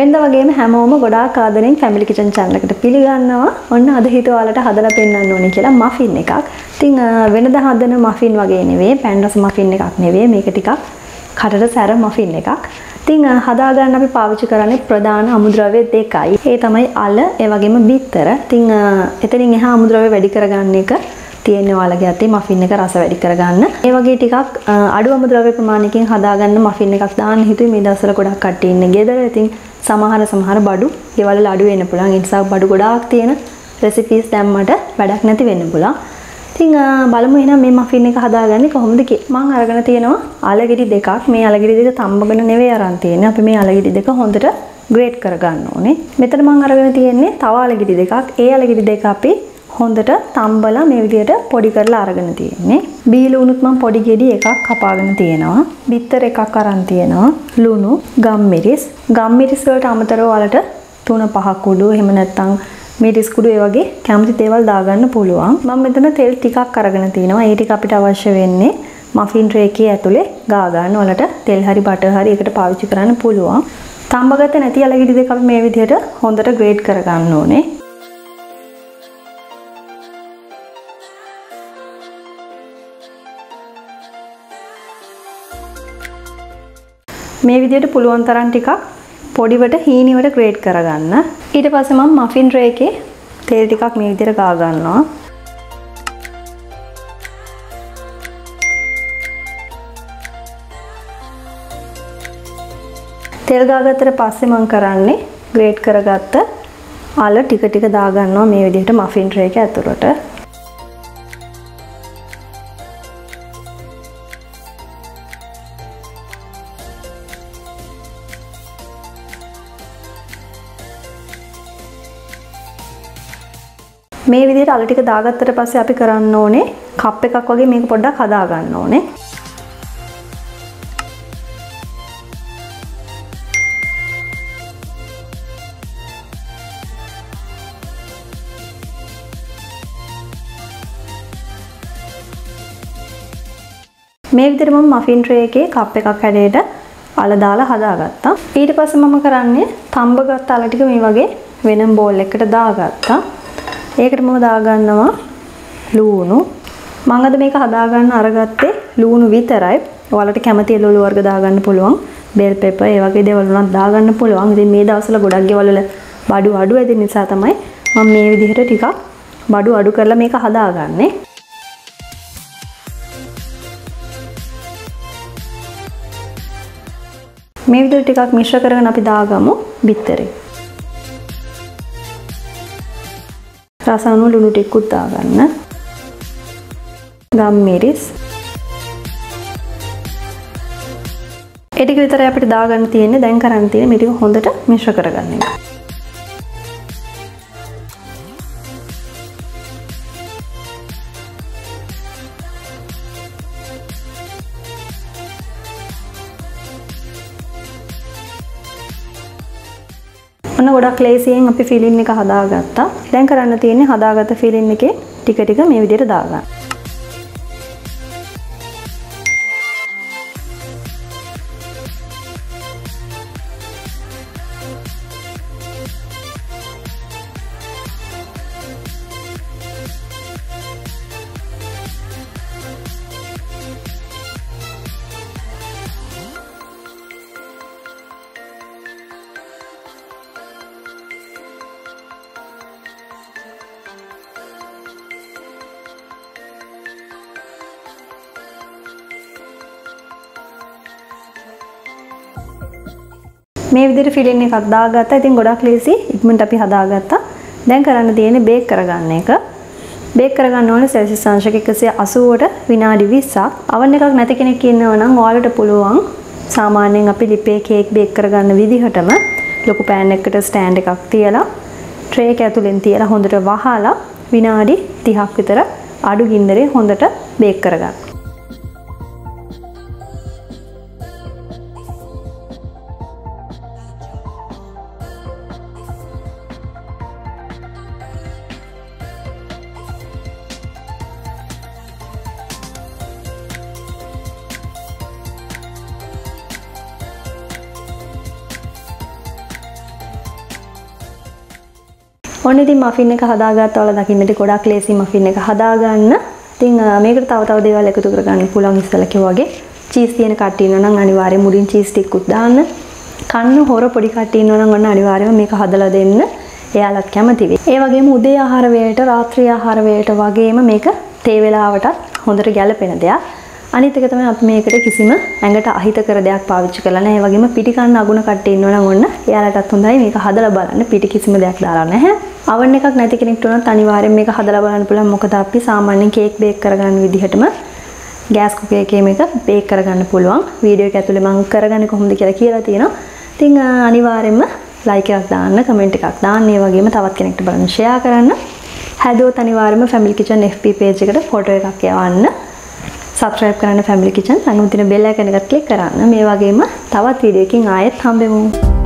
වෙනද වගේම හැමෝම ගොඩාක් ආදරෙන් ෆැමිලි කිචන් channel එකට පිළිගන්නවා. ඔන්න අද හිතුව ඔයාලට හදලා පෙන්නන්න ඕනේ කියලා මෆින් එකක්. ඉතින් වෙනද හදන මෆින් වගේ නෙවෙයි, පැන් රස මෆින් එකක් නෙවෙයි. මේක ටිකක් කටට සැර මෆින් එකක්. ඉතින් හදාගන්න අපි පාවිච්චි කරන්නේ ප්‍රධාන අමුද්‍රව්‍ය දෙකයි. ඒ තමයි අල, ඒ වගේම බිත්තර. ඉතින් එතනින් එහා අමුද්‍රව්‍ය වැඩි කරගන්න එක තියෙන්නේ ඔයාලගේ අතේ මෆින් එක රස වැඩි කරගන්න. ඒ වගේ ටිකක් අඩු අමුද්‍රව්‍ය ප්‍රමාණයකින් හදාගන්න මෆින් එකක් දාන්න හිතුවේ මේ දවස්වල ගොඩක් කට්ටිය ඉන්නේ ගෙදර. ඉතින් සමහර සමහර බඩු ගෙවල් වල අඩු වෙන්න පුළුවන්. ඒ නිසා බඩු ගොඩාක් තියෙන රෙසිපීස් දැම්මට වැඩක් නැති වෙන්න පුළුවන්. ඉතින් බලමු එහෙනම් මේ මෆින් එක හදාගන්නේ කොහොමද කියලා. මම අරගෙන තියෙනවා අලගිරි දෙකක්. මේ අලගිරි දෙක තම්බගෙන නෙවෙයි අරන් තියෙන්නේ. අපි මේ අලගිරි දෙක හොඳට ග්‍රේට් කරගන්න ඕනේ. මෙතන මම අරගෙන තියෙන්නේ තව අලගිරි දෙකක්. ඒ අලගිරි දෙක අපි හොඳට තම්බලා මේ විදිහට පොඩි කරලා අරගෙන තියෙන්නේ. බීලුණුත් මම පොඩි ගෙඩි එකක් කපාගෙන තියෙනවා. බිත්තර එකක් අරන් තියෙනවා. ලුණු, ගම්මිරිස්. ගම්මිරිස් වලට අමතරව ඔයාලට තුන පහක් කුඩු එහෙම නැත්නම් මිරිස් කුඩු ඒ වගේ කැමති දේවල් දාගන්න පුළුවන්. මම මෙතන තෙල් ටිකක් අරගෙන තිනවා. ඒ ටික අපිට අවශ්‍ය වෙන්නේ මෆින් ට්‍රේ එකේ ඇතුලේ ගා ගන්න. ඔයාලට තෙල් හරි බටර් හරි එකට පාවිච්චි කරන්න පුළුවන්. තම්බගත නැති අලගිඩි දෙක අපි මේ විදිහට හොඳට ග්‍රේඩ් කරගන්න ඕනේ. මේ විදිහට පුළුවන් තරම් ටිකක් පොඩිවට හීනිවට ග්‍රේඩ් කරගන්න. ඊට පස්සේ මම මෆින් ට්‍රේ එකේ තෙල් ටිකක් මේ විදිහට ගා ගන්නවා. තෙල් ගාගත්තට පස්සේ මම කරන්නේ ග්‍රේඩ් කරගත්ත අල ටික ටික දාගන්නවා මේ විදිහට මෆින් ට්‍රේ එක ඇතුළට. මේ විදිහට අල ටික දාගත්තට පස්සේ අපි කරන්න ඕනේ කප් එකක් වගේ මේක පොඩ්ඩක් හදා ගන්න ඕනේ. මේ විදිහට මම මෆින් ට්‍රේ එකේ කප් එකක් හැඩයට අල දාලා හදාගත්තා. ඊට පස්සේ මම කරන්නේ තඹගත් අල ටික මේ වගේ වෙනම බෝල් එකකට දාගත්තා. ඒකට මම දාගන්නවා ලූණු. මම අද මේක හදාගන්න අරගත්තේ ලූණු විතරයි. ඔයාලට කැමති එළවලු වර්ග දාගන්න පුළුවන්. බෙල් පෙපර් ඒ වගේ දේවල් උනත් දාගන්න පුළුවන්. ඉතින් මේ දවස්වල ගොඩක් ගෙවල් වල බඩු අඩු ඇති නිසා තමයි මම මේ විදිහට ටිකක් බඩු අඩු කරලා මේක හදාගන්නේ. මේ විදිහට ටිකක් මිශ්‍ර කරගෙන අපි දාගමු බිත්තරේ. රසණු ලුණු ටිකකුත් දාගන්න. ගම් මිරිස්. ඒ ටික විතරයි අපිට දාගන්න තියෙන්නේ. දැන් කරන්න තියෙන්නේ මේ ටික හොඳට මිශ්‍ර කරගන්න එක. ඔන්න ගොඩක් ලේසියෙන් අපි ෆිලින් එක හදාගත්තා. දැන් කරන්න තියෙන්නේ හදාගත්ත ෆිලින් එකේ ටික ටික මේ විදිහට දාගන්න. මේ විදිහට ෆිලින් එකක් දාගත්තා. ඉතින් ගොඩක් ලේසි. ඉක්මනට අපි හදාගත්තා. දැන් කරන්න තියෙන්නේ බේක් කරගන්න එක. බේක් කරගන්න ඕනේ සෙල්සියස් අංශක 180ට විනාඩි 20ක්. අවන් එකක් නැති කෙනෙක් ඉන්නවා නම් ඔයාලට පුළුවන් සාමාන්‍යයෙන් අපි ලිපේ කේක් බේක් කරගන්න විදිහටම ලොකු පෑන් එකකට ස්ටෑන්ඩ් එකක් තියලා ට්‍රේ එක ඇතුලෙන් තියලා හොඳට වහලා විනාඩි 30ක් විතර අඩු ගින්දරේ හොඳට බේක් කරගන්න. ඔන්න ඉතින් මෆින් එක හදාගත්තා ඔයාලා දකින්න ඉතින් ගොඩාක් ලේසි මෆින් එක හදාගන්න. ඉතින් මේකට තව තව දේවල් එකතු කරගන්න පුළුවන් ඉස්සෙල්ලා කිව්වා වගේ චීස් තියෙන කට්ටිය ඉන්නවා නම් අනිවාර්යෙන් මුලින් චීස් ටිකකුත් දාන්න. කන්න හොර පොඩි කට්ටිය ඉන්නවා නම් ඔන්න අනිවාර්යයෙන්ම මේක හදලා දෙන්න. එයාලත් කැමති වෙයි. ඒ වගේම උදේ ආහාර වේලට රාත්‍රී ආහාර වේලට වගේම මේක තේ වේලාවටත් හොඳට ගැලපෙන දෙයක්. අනිත් එක තමයි අපි මේකට කිසිම ඇඟට අහිත කර දෙයක් පාවිච්චි කරලා නැහැ. ඒ වගේම පිටි කන්න අගුණ කට්ටිය ඉන්නවා නම් ඔන්න එයාලටත් හොඳයි මේක හදලා බලන්න. පිටි කිසිම දෙයක් දාලා නැහැ. අවන් එකක් නැති කෙනෙක්ට උනත් අනිවාර්යෙන් මේක හදලා බලන්න පුළුවන්. මොකද අපි සාමාන්‍යයෙන් කේක් බේක් කරගන්න විදිහටම ගෑස් කුකර් එකේ මේක බේක් කරගන්න පුළුවන්. වීඩියෝ එක ඇතුලේ මම කරගන්නේ කොහොමද කියලා කියලා තියෙනවා. ඉතින් අනිවාර්යෙන්ම ලයික් එකක් දාන්න, කමෙන්ට් එකක් දාන්න, ඒ වගේම තවත් කෙනෙක්ට බලන්න ෂෙයා කරන්න. හැදුවොත් අනිවාර්යයෙන්ම Family Kitchen FB page එකට ෆොටෝ එකක් යවන්න. සබස්ක්‍රයිබ් කරන්න Family Kitchen ළඟම තියෙන බෙල් අයිකන් එකත් ක්ලික් කරන්න. මේ වගේම තවත් වීඩියෝ එකකින් ආයෙත් හම්බෙමු.